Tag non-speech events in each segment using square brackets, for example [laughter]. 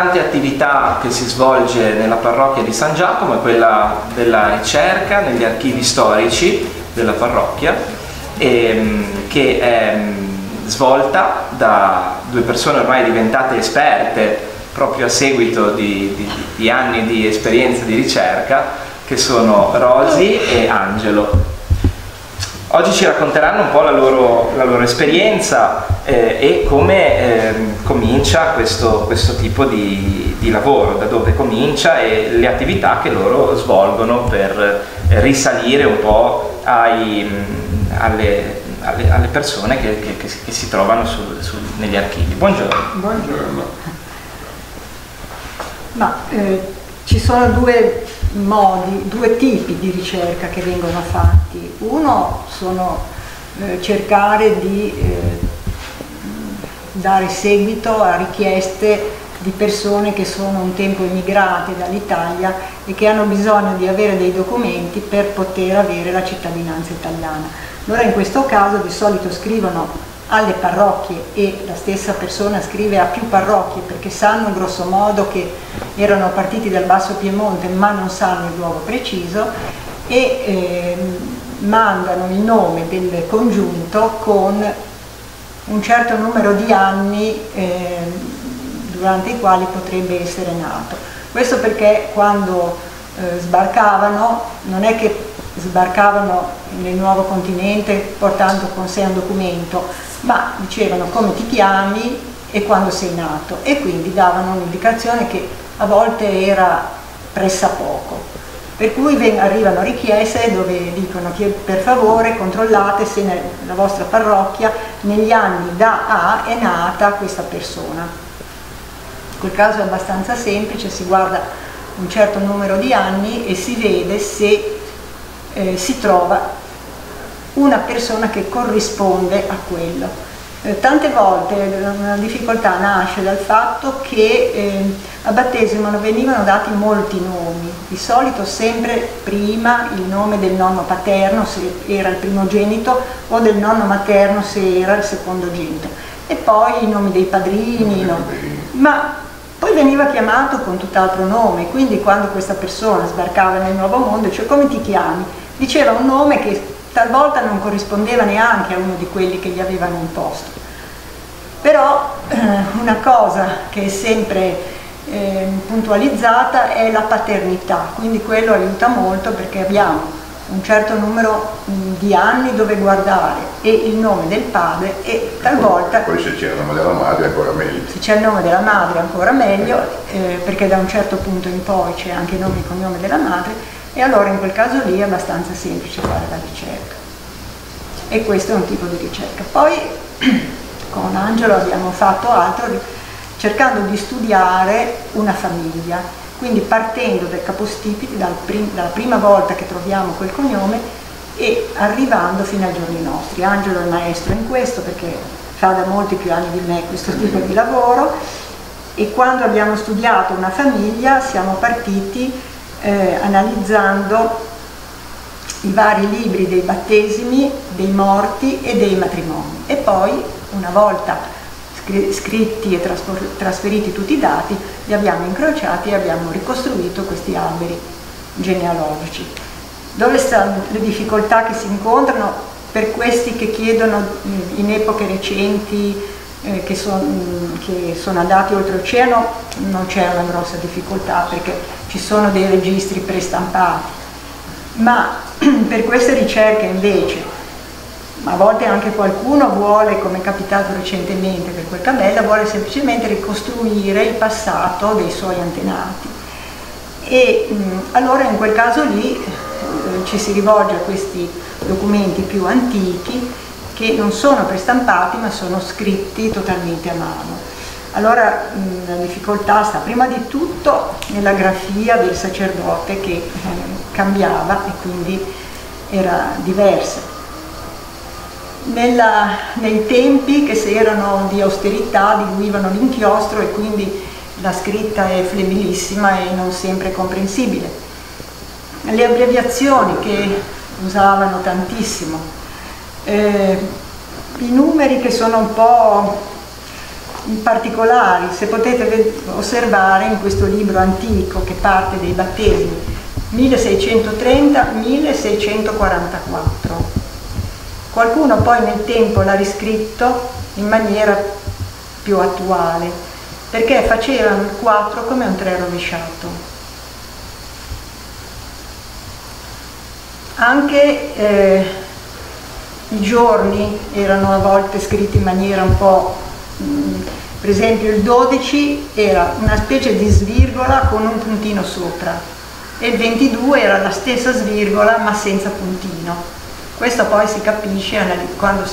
importante attività che si svolge nella parrocchia di San Giacomo è quella della ricerca negli archivi storici della parrocchia, ehm, che è mm, svolta da due persone ormai diventate esperte proprio a seguito di, di, di anni di esperienza di ricerca, che sono Rosi e Angelo. Oggi ci racconteranno un po' la loro, la loro esperienza eh, e come eh, comincia questo, questo tipo di, di, lavoro, da dove comincia e le attività che loro svolgono per risalire un po' ai, alle, alle, alle, persone che, che, che, si trovano su, su, negli archivi. Buongiorno. Buongiorno. Ma, eh, ci sono due modi, due tipi di ricerca che vengono fatti. Uno sono eh, cercare di eh, dare seguito a richieste di persone che sono un tempo emigrate dall'Italia e che hanno bisogno di avere dei documenti per poter avere la cittadinanza italiana. Allora in questo caso di solito scrivono alle parrocchie e la stessa persona scrive a più parrocchie perché sanno grosso modo che erano partiti dal Basso Piemonte ma non sanno il luogo preciso e eh, mandano il nome del congiunto con un certo numero di anni eh, durante i quali potrebbe essere nato. Questo perché quando eh, sbarcavano non è che sbarcavano nel nuovo continente portando con sé un documento, ma dicevano come ti chiami e quando sei nato e quindi davano un'indicazione che a volte era pressappoco. Per cui arrivano richieste dove dicono che per favore controllate se nella vostra parrocchia negli anni da A è nata questa persona. In quel caso è abbastanza semplice, si guarda un certo numero di anni e si vede se eh, si trova una persona che corrisponde a quello. Eh, tante volte una difficoltà nasce dal fatto che eh, a battesimo venivano dati molti nomi, di solito sempre prima il nome del nonno paterno se era il primogenito o del nonno materno se era il secondogenito e poi i nomi dei padrini, no? ma poi veniva chiamato con tutt'altro nome, quindi quando questa persona sbarcava nel nuovo mondo, cioè come ti chiami? Diceva un nome che talvolta non corrispondeva neanche a uno di quelli che gli avevano imposto. Però eh, una cosa che è sempre eh, puntualizzata è la paternità, quindi quello aiuta molto perché abbiamo un certo numero mh, di anni dove guardare e il nome del padre e talvolta... Poi se c'è il nome della madre ancora meglio. Se c'è il nome della madre ancora meglio, eh, perché da un certo punto in poi c'è anche il nome e cognome della madre, e allora in quel caso lì è abbastanza semplice fare la ricerca. E questo è un tipo di ricerca. Poi [clears throat] con Angelo abbiamo fatto altro cercando di studiare una famiglia, quindi partendo dal capostipiti, dal prim dalla prima volta che troviamo quel cognome e arrivando fino ai giorni nostri. Angelo è maestro in questo perché fa da molti più anni di me questo tipo di lavoro e quando abbiamo studiato una famiglia siamo partiti eh, analizzando i vari libri dei battesimi, dei morti e dei matrimoni e poi una volta scritti e trasferiti tutti i dati li abbiamo incrociati e abbiamo ricostruito questi alberi genealogici. Dove stanno le difficoltà che si incontrano per questi che chiedono in epoche recenti eh, che, son, che, sono andati oltreoceano non c'è una grossa difficoltà perché ci sono dei registri prestampati, ma [clears throat] per queste ricerche invece a volte anche qualcuno vuole, come è capitato recentemente per quel Cabella, vuole semplicemente ricostruire il passato dei suoi antenati. E allora in quel caso lì eh, ci si rivolge a questi documenti più antichi che non sono prestampati ma sono scritti totalmente a mano. Allora la difficoltà sta prima di tutto nella grafia del sacerdote che eh, cambiava e quindi era diversa. Nella, nei tempi che se erano di austerità diluivano l'inchiostro e quindi la scritta è flebilissima e non sempre comprensibile. Le abbreviazioni che usavano tantissimo, eh, i numeri che sono un po' in particolari, se potete osservare in questo libro antico che parte dai battesimi 1630-1644. Qualcuno poi nel tempo l'ha riscritto in maniera più attuale, perché facevano il 4 come un 3 rovesciato. Anche eh, i giorni erano a volte scritti in maniera un po'... Mm, per esempio il 12 era una specie di svirgola con un puntino sopra e il 22 era la stessa svirgola ma senza puntino. Questo poi si capisce quando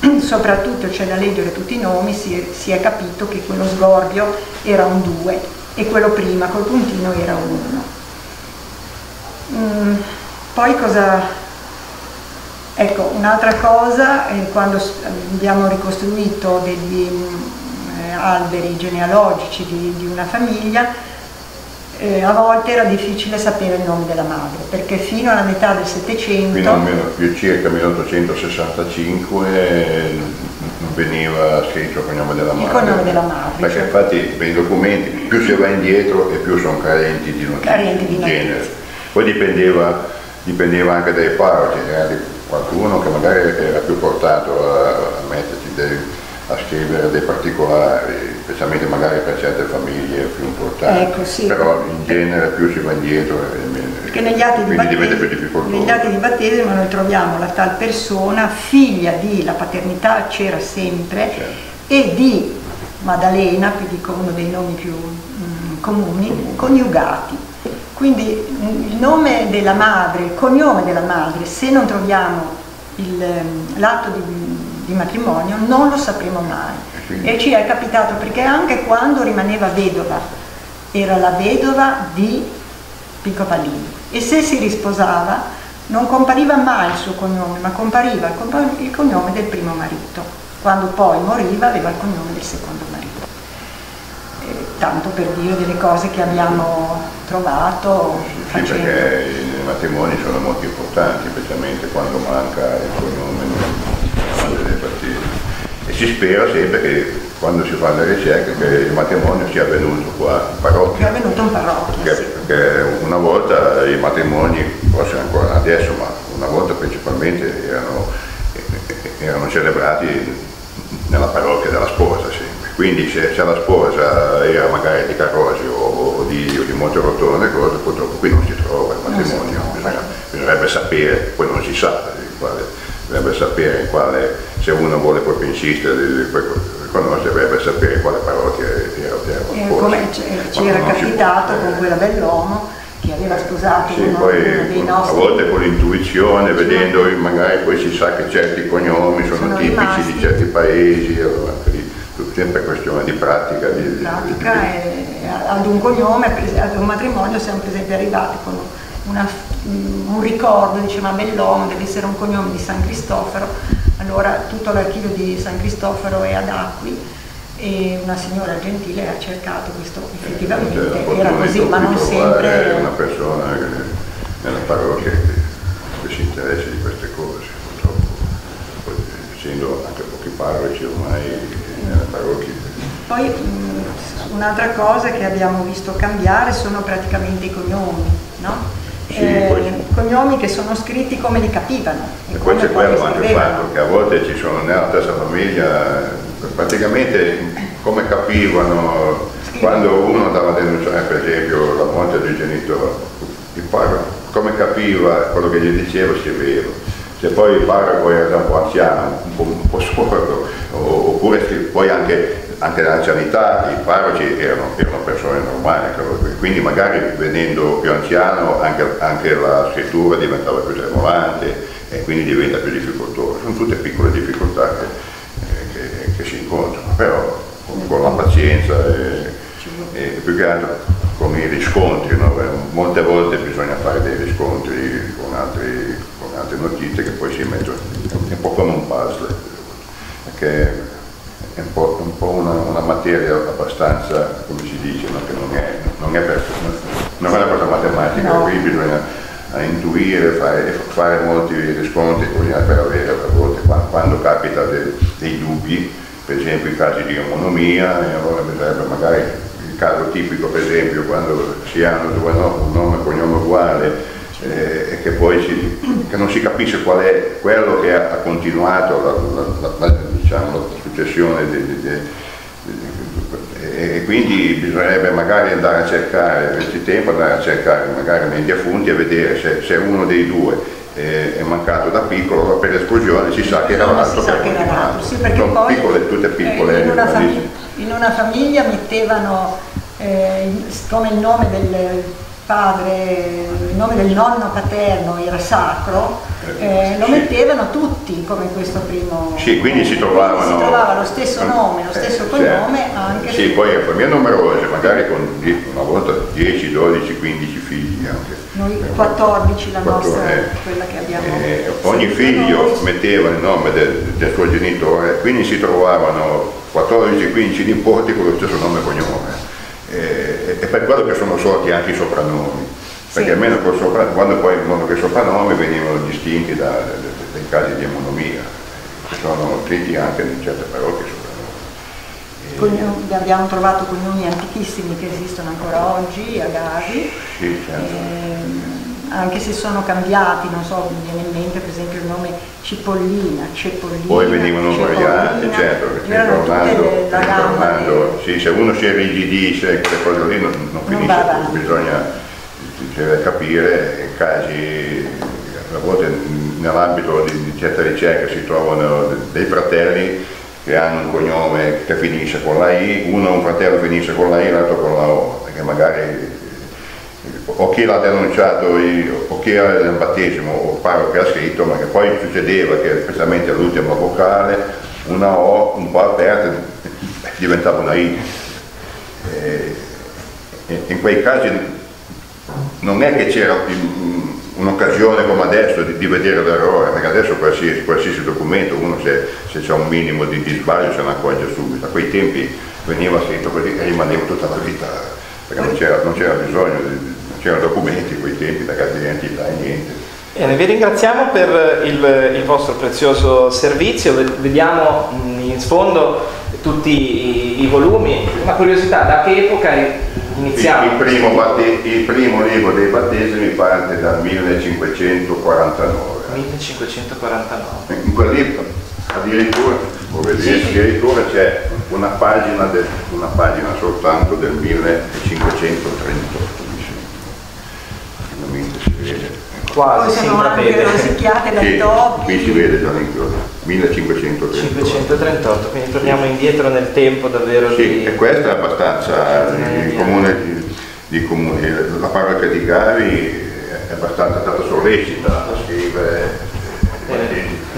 [clears throat] soprattutto c'è da leggere tutti i nomi, si, si, è capito che quello sgorbio era un 2 e quello prima col puntino era un 1. Mm, poi cosa... Ecco, un'altra cosa, eh, quando abbiamo ricostruito degli eh, alberi genealogici di, di una famiglia, eh, a volte era difficile sapere il nome della madre, perché fino alla metà del Settecento... Fino almeno più circa 1865 non veniva scritto il cognome della madre. Il cognome della madre. Perché cioè... infatti per i documenti più si va indietro e più sono carenti di notizie carenti di genere. Poi dipendeva, dipendeva, anche dai parroci, qualcuno che magari era più portato a, a metterci dei a scrivere dei particolari, specialmente magari per certe famiglie più importanti, ecco, sì. però in genere più si va indietro perché negli atti, di battesimo, negli atti di battesimo noi troviamo la tal persona figlia di, la paternità c'era sempre, certo. e di Maddalena, vi dico uno dei nomi più mm, comuni, coniugati. Quindi il nome della madre, il cognome della madre, se non troviamo mm, l'atto di di matrimonio non lo sapremo mai. E ci è capitato perché anche quando rimaneva vedova, era la vedova di Pico Pallini e se si risposava non compariva mai il suo cognome, ma compariva il cognome del primo marito. Quando poi moriva aveva il cognome del secondo marito. Tanto per dire delle cose che abbiamo trovato. Sì, perché i matrimoni sono molto importanti, specialmente quando manca il cognome delle partite. E si spera sempre che quando si fanno le ricerche che il matrimonio sia avvenuto qua in parrocchia. Che è avvenuto in parrocchia. Perché, sì. perché una volta i matrimoni, forse ancora adesso, ma una volta principalmente erano, erano celebrati nella parrocchia della sposa sempre. Quindi se, se, la sposa era magari di Carrosio o, di, o di Monterottone, purtroppo qui non si trova il matrimonio, bisogna, bisognerebbe sapere, poi non si sa quale dovrebbe sapere quale, se uno vuole proprio insistere, conoscere, dovrebbe sapere quale parrocchia era, era eh, come ci era capitato con quella bell'uomo che aveva sposato sì, uno, poi, uno dei nostri. A volte con l'intuizione, vedendo magari poi si sa che certi cognomi sono, sono tipici rimasti. di certi paesi, allora, sempre questione di pratica. Di, pratica di, di, ad un cognome, ad un matrimonio siamo per esempio arrivati con una, un ricordo, dice ma Bellone deve essere un cognome di San Cristoforo, allora tutto l'archivio di San Cristoforo è ad Acqui e una signora gentile ha cercato questo effettivamente, cioè, era così, ma non sempre... una persona che, nella parrocchia che, che si interessa di queste cose, purtroppo, essendo anche pochi parroci ormai nella parrocchia. Poi un'altra cosa che abbiamo visto cambiare sono praticamente i cognomi, no? Sì, eh, cognomi che sono scritti come li capivano. E, poi c'è quello anche il fatto che a volte ci sono nella stessa famiglia, praticamente come capivano quando uno andava a denunciare per esempio la morte del genitore, il parroco, come capiva quello che gli diceva si vero. Se poi il parroco era un po' anziano, un po', un po [laughs] sordo, oppure poi anche anche sanità i parroci erano, erano persone normali, quindi magari venendo più anziano anche, anche la scrittura diventava più tremolante e quindi diventa più difficoltosa. Sono tutte piccole difficoltà che, eh, che, che si incontrano, però con, con la pazienza e, e, più che altro con i riscontri, no? molte volte bisogna fare dei riscontri con, altri, con altre notizie che poi si mettono, è un po' come un puzzle, perché è un po', un po una, una, materia abbastanza, come si dice, no? che non è, non, è per, non, è, una cosa matematica, no. qui bisogna intuire, fare, fare molti riscontri per avere a volte quando, capita dei, dei dubbi per esempio i casi di omonomia, e allora bisognerebbe magari il caso tipico per esempio quando si hanno due nomi, un nome e cognome uguale eh, e che poi si, che non si capisce qual è quello che ha, continuato la, la, la, diciamo, la successione di, di, di, e quindi bisognerebbe magari andare a cercare, avessi tempo, andare a cercare magari nei defunti e vedere se, se uno dei due è mancato da piccolo, per l'esplosione si sa che era l'altro che era l'altro. Sì, perché Sono poi piccole, tutte piccole. In una, famiglia, in una famiglia mettevano eh, come il nome del padre, il nome del nonno paterno era sacro, eh, eh, lo mettevano tutti come questo primo sì quindi si trovavano si trovava lo stesso nome lo stesso eh, cognome certo. anche sì poi è famiglie numerose magari con una volta 10 12 15 figli anche. Noi 14 la 14, nostra eh, quella che abbiamo. Eh, ogni figlio metteva il nome del, del suo genitore quindi si trovavano 14-15 nipoti con lo stesso nome e cognome e per quello che sono sorti anche i soprannomi perché almeno sopra, quando poi mondo che soprannome venivano distinti da, da, dai casi di economia, che sono scritti anche in certe parrocchie soprannomi. E... abbiamo trovato cognomi antichissimi che esistono ancora oggi a Gavi, sì, certo. e, ehm, anche se sono cambiati, non so, mi viene in mente per esempio il nome Cipollina, Cepollina. Poi venivano variati, certo, perché tornando, tornando sì, se uno si irrigidisce, quelle cose lì non, non, non finisce, bisogna deve capire casi, a volte nell'ambito di, certe ricerche si trovano dei fratelli che hanno un cognome che finisce con la I, uno un fratello finisce con la I, l'altro con la O, perché magari o chi l'ha denunciato o chi era nel battesimo o pare che ha scritto, ma che poi succedeva che specialmente all'ultima vocale una O un po' aperta [laughs] diventava una I. E in quei casi non è che c'era un'occasione come adesso di, di vedere l'errore, perché adesso qualsiasi, qualsiasi documento, uno se, se c'è un minimo di, di, sbaglio se ne accorge subito, a quei tempi veniva scritto così e rimaneva tutta la vita, perché non c'era, non c'era bisogno, non c'erano documenti a quei tempi, la carta d'identità e niente. Bene, vi ringraziamo per il, il, vostro prezioso servizio, vediamo in sfondo tutti i, i volumi, una curiosità, da che epoca iniziamo? Il, il, primo il, primo libro dei battesimi parte dal 1549. 1549. In quel libro addirittura, vedere, addirittura c'è una pagina, del, una pagina soltanto del 1538 si vede. Quasi, Poi sono anche rosicchiate dai topi. Qui si vede già 1538. 538, quindi torniamo indietro nel tempo davvero. Sì, di... e questo è abbastanza, il comune, di comune, la parrocchia di Gavi è abbastanza stata sollecita a scrivere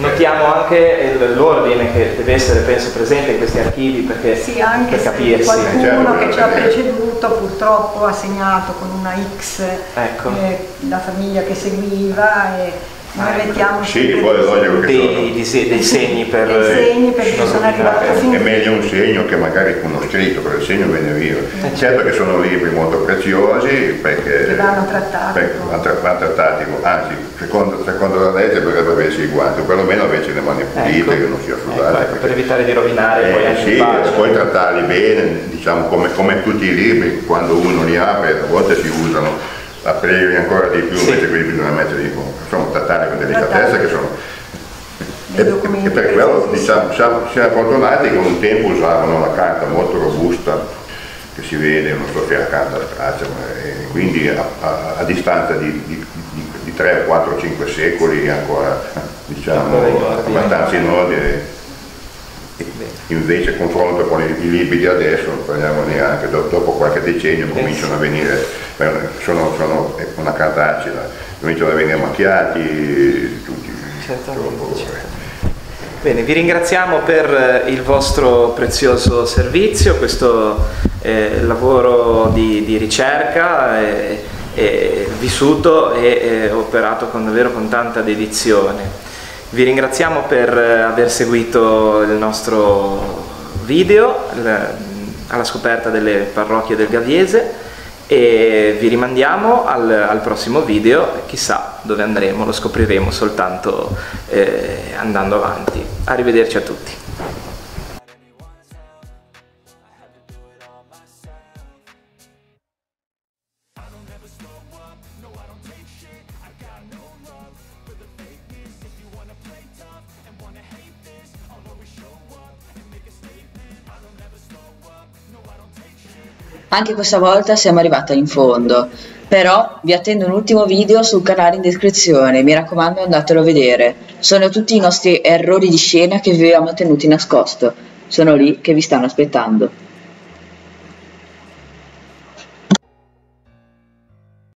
Notiamo anche l'ordine che deve essere penso presente in questi archivi perché sì, anche per capirsi. qualcuno certo, che ci ha preceduto purtroppo ha segnato con una X ecco. eh, la famiglia che seguiva e noi ah, mettiamo sì, dei, sono, dei, segni per dei segni perché sono, sono arrivato è, è meglio un segno che magari uno scritto perché il segno viene via eh. certo che sono libri molto preziosi perché che vanno trattati perché vanno, trattati anzi secondo, secondo, la legge dovrebbe aversi i guanti o perlomeno averci le mani pulite ecco. che non sia sudate ecco, ecco, per evitare di rovinare eh, poi anche sì, e poi trattarli bene diciamo come, come tutti i libri quando uno li apre a volte si usano aprirli ancora di più, sì. invece qui bisogna metterli con, insomma, trattare con delicatezza che sono... E, e, per quello diciamo, siamo, siamo fortunati che un tempo usavano la carta molto robusta che si vede, non so se è la carta straccia, e quindi a, a, a distanza di, di, di, di, 3, 4, 5 secoli ancora diciamo abbastanza in ordine. Invece confronto con i, i libri di adesso, parliamone anche dopo qualche decennio cominciano a venire, sono, sono una carta acida, cominciano a venire macchiati tutti. Troppo, certo. Bene, vi ringraziamo per il vostro prezioso servizio, questo eh, lavoro di, di ricerca eh, eh, vissuto e operato con, davvero con tanta dedizione. Vi ringraziamo per eh, aver seguito il nostro video alla scoperta delle parrocchie del Gaviese e vi rimandiamo al, al prossimo video, chissà dove andremo, lo scopriremo soltanto eh, andando avanti. Arrivederci a tutti. Anche questa volta siamo arrivati in fondo, però vi attendo un ultimo video sul canale in descrizione, mi raccomando andatelo a vedere. Sono tutti i nostri errori di scena che vi abbiamo tenuti nascosto, sono lì che vi stanno aspettando.